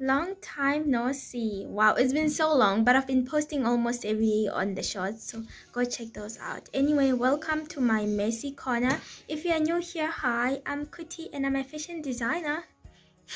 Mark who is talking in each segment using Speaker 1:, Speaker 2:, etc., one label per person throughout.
Speaker 1: Long time no see. Wow, it's been so long, but I've been posting almost every day on the shorts, so go check those out. Anyway, welcome to my messy corner. If you are new here, hi, I'm Khuthie and I'm a fashion designer.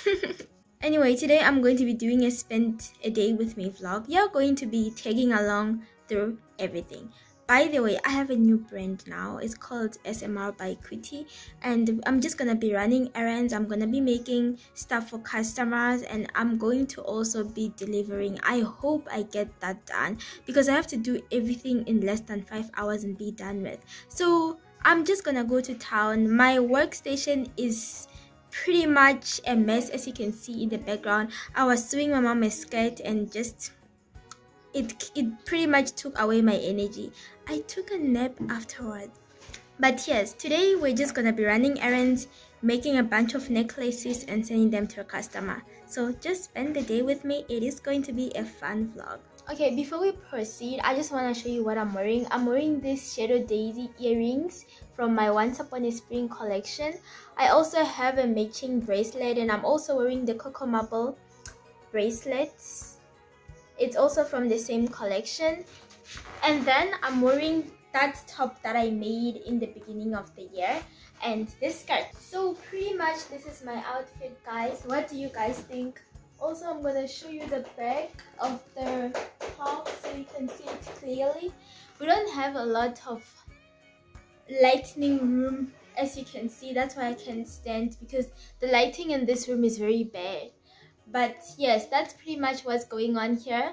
Speaker 1: anyway, today I'm going to be doing a spend a day with me vlog. You're going to be tagging along through everything by the way i have a new brand now. It's called smr by Khuthie, and i'm just gonna be running errands. I'm gonna be making stuff for customers. And i'm going to also be delivering. I hope i get that done. Because i have to do everything in less than five hours and be done with. So i'm just gonna go to town. My workstation is pretty much a mess as you can see in the background. I was sewing my mom a skirt and just it it pretty much took away my energy. I took a nap afterwards but yes today we're just gonna be running errands making a bunch of necklaces and sending them to a customer. So just spend the day with me. It is going to be a fun vlog. Okay before we proceed i just want to show you what i'm wearing. I'm wearing these shadow daisy earrings from my once upon a spring collection. I also have a matching bracelet and i'm also wearing the coco marble bracelets it's also from the same collection. And then i'm wearing that top that i made in the beginning of the year and this skirt. So pretty much this is my outfit guys. What do you guys think? Also i'm gonna show you the back of the top so you can see it clearly. We don't have a lot of lightning room as you can see. That's why i can't stand because the lighting in this room is very bad but yes that's pretty much what's going on here.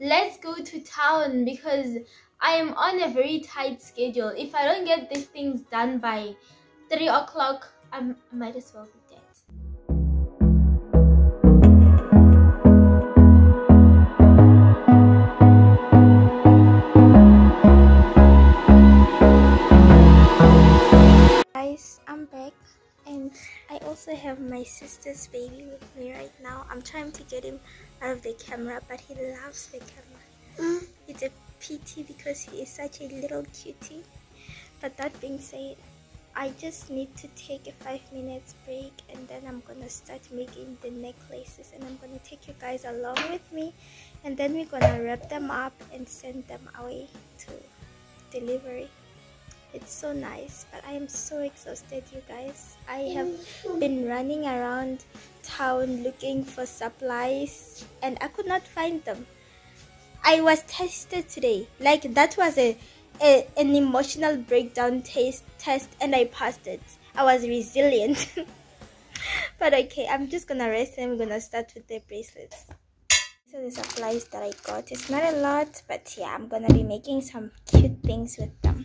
Speaker 1: Let's go to town because i am on a very tight schedule. If i don't get these things done by three o'clock i might as well my sister's baby with me right now. I'm trying to get him out of the camera, but he loves the camera. Mm. It's a pity because he is such a little cutie. But that being said, I just need to take a five minutes break and then I'm gonna start making the necklaces and I'm gonna take you guys along with me and then we're gonna wrap them up and send them away to delivery it's so nice but i am so exhausted you guys. I have been running around town looking for supplies and i could not find them. I was tested today. Like that was a, a an emotional breakdown taste test and i passed it. I was resilient. But okay i'm just gonna rest and i'm gonna start with the bracelets. Are the supplies that i got. It's not a lot but yeah i'm gonna be making some cute things with them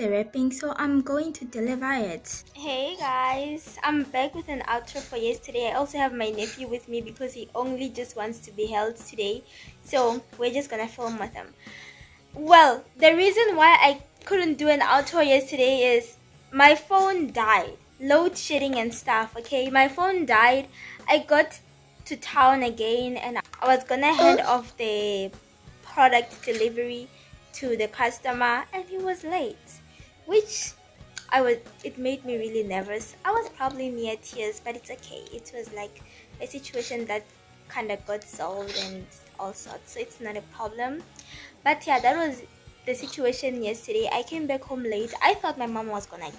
Speaker 2: on
Speaker 1: so I'm going to deliver it. Hey guys, I'm back with an outro for yesterday. I also have my nephew with me because he only just wants to be held today. So we're just gonna film with him. Well, the reason why I couldn't do an outro yesterday is my phone died. Load shedding and stuff, okay? My phone died. I got to town again and I was gonna hand oh. off the product delivery to the customer and he was late which I was it made me really nervous. I was probably near tears, but it's okay. It was like a situation that kind of got solved and all sorts, so it's not a problem. But yeah, that was the situation yesterday. I came back home late. I thought my mom was gonna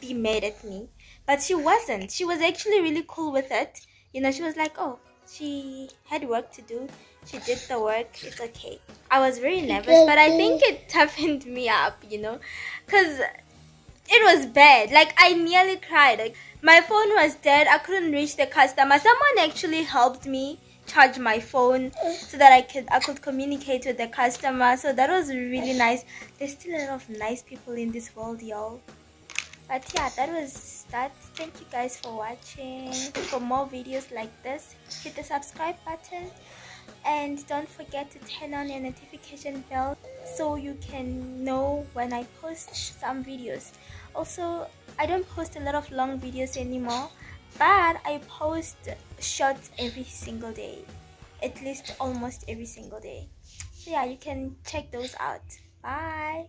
Speaker 1: be mad at me, but she wasn't. She was actually really cool with it. You know, she was like, "Oh, she had work to do. She did the work. It's okay." I was very nervous, but I think it toughened me up. You know, cause it was bad. Like I nearly cried. Like my phone was dead. I couldn't reach the customer. Someone actually helped me charge my phone so that I could I could communicate with the customer. So that was really nice. There's still a lot of nice people in this world, y'all. But yeah, that was that. Thank you guys for watching. For more videos like this, hit the subscribe button and don't forget to turn on your notification bell so you can know when I post some videos. Also I don't post a lot of long videos anymore but I post shorts every single day at least almost every single day. So yeah you can check those out. Bye